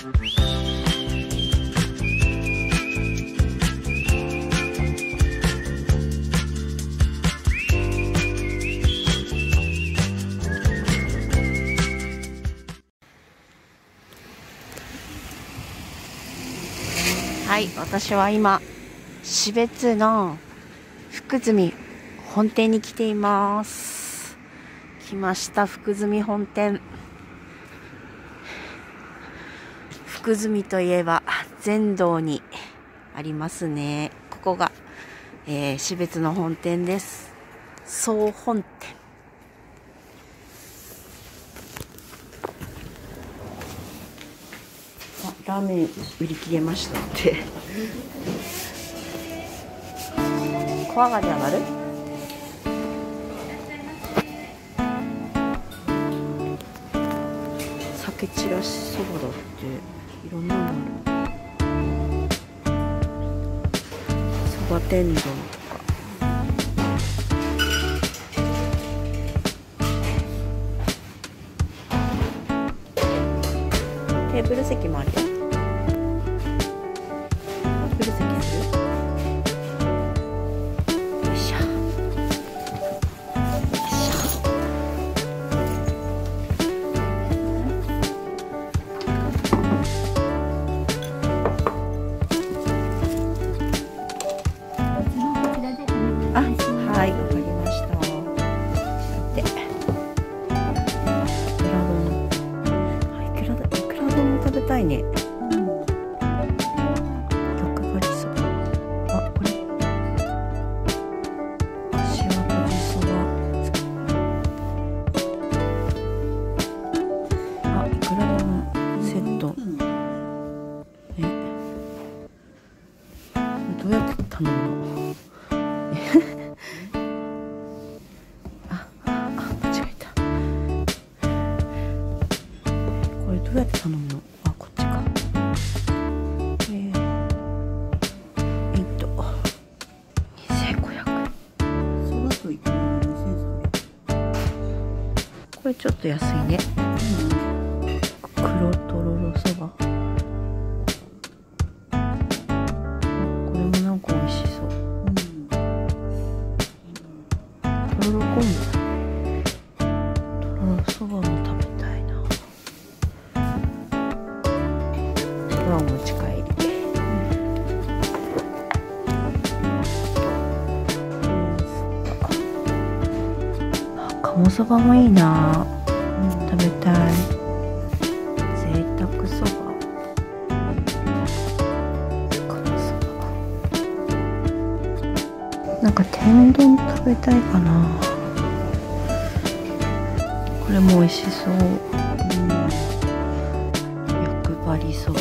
はい私は今標津の福住本店に来ています。来ました福住本店。福住といえば全道にありますね。ここが、えー、標津の本店です。総本店。ラーメン売り切れましたって。小上がり上がる？酒ちらしそばだっていろんなのある。そば天丼とか。テーブル席もあるよ。セット。え？どうやって頼むの？あ、あ、間違えた。これどうやって頼むの？あ、こっちか。えー、えっと、2500円。そばといくらが2300これちょっと安いね。とろろ昆布。とろろそばも食べたいな。そばお持ち帰り。あ鴨そばもいいな。たいかな。これも美味しそう。欲張りそば。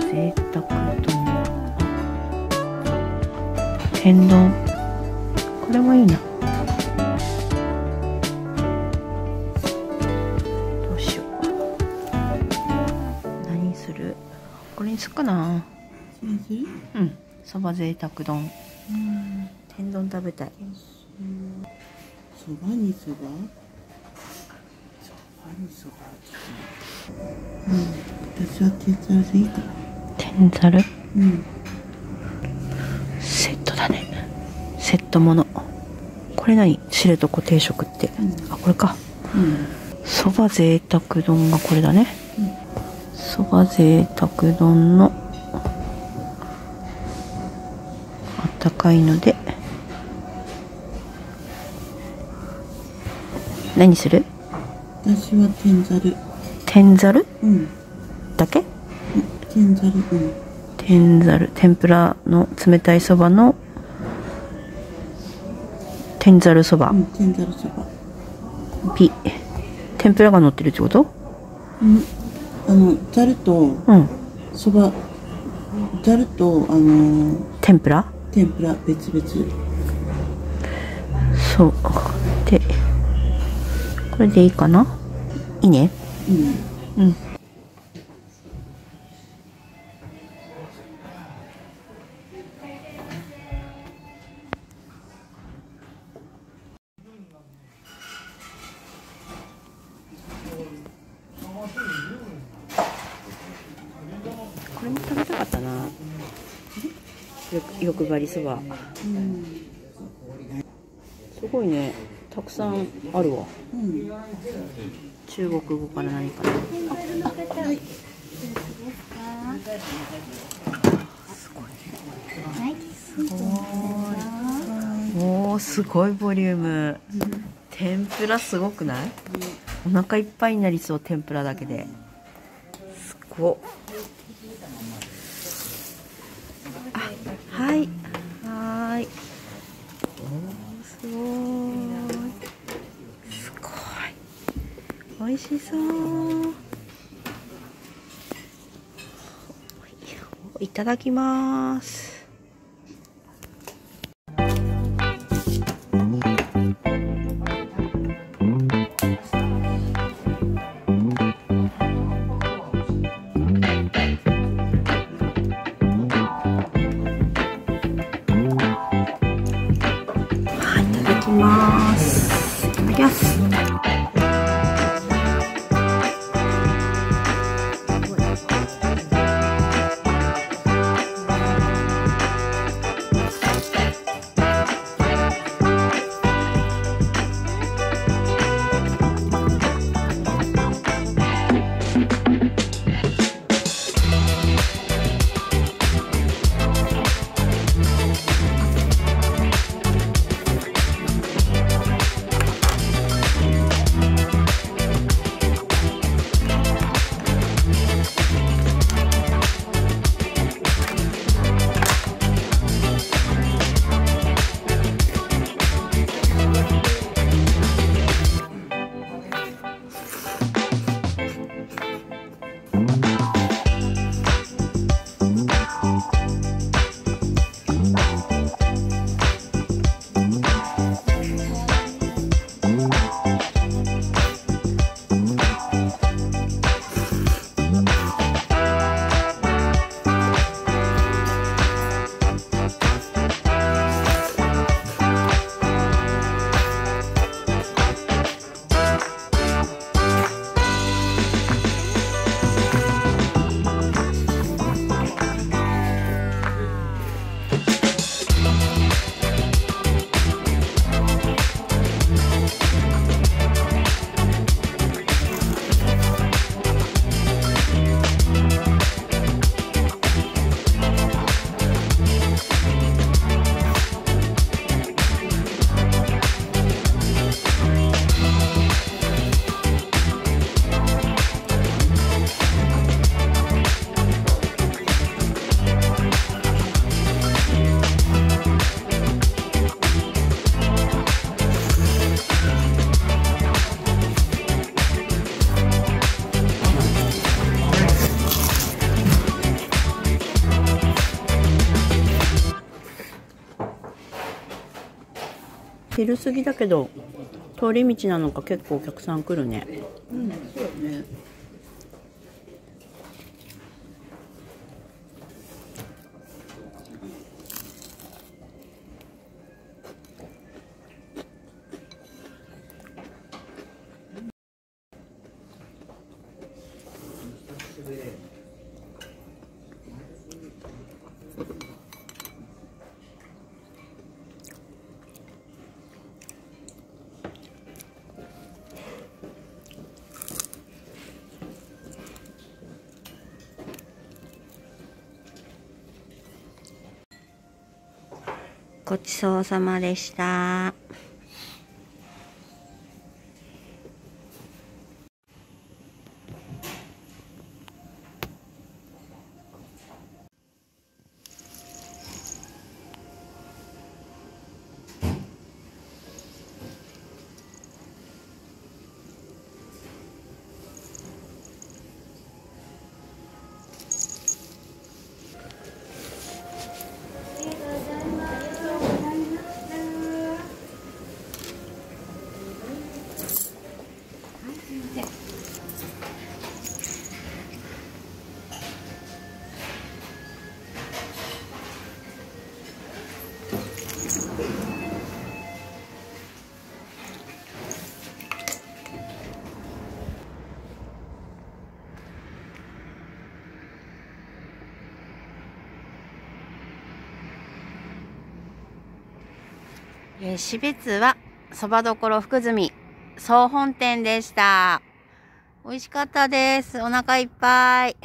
贅沢丼。天丼。これもいいな。どうしよう。何する？これにすっかな。うん。そば贅沢丼。天丼食べたい。そばにそば？そばにそばうん私は天ざるでいいかな天ざる？うんセットだね。セットもの。これ何？知床定食って。うんあ、これか。うんそば贅沢丼がこれだね。そば贅沢丼のあったかいので何する？私は天ざる。天ざる？うん。だけ？天ざる。うん。天ざる。天ぷらの冷たいそばの？天ざるそば？うん天ざるそば。ピ天ぷらが乗ってるってこと？うん。あのざるとうん。そばざるとあの天ぷら？天ぷら別々。そう。でこれでいいかな？いいね。うん、うんこれも食べたかったな。欲張りそば、うん、すごいね。たくさんあるわ。中国語から何かな？はい。おおすごいボリューム。天ぷらすごくない？お腹いっぱいになりそう天ぷらだけで。すごあはい。はーい。おーすごーいすごい美しそう。いただきます。昼過ぎだけど通り道なのか結構お客さん来るね。うんそうねごちそうさまでした。えー、しべはそばどころ福住総本店でした。美味しかったです。お腹いっぱい。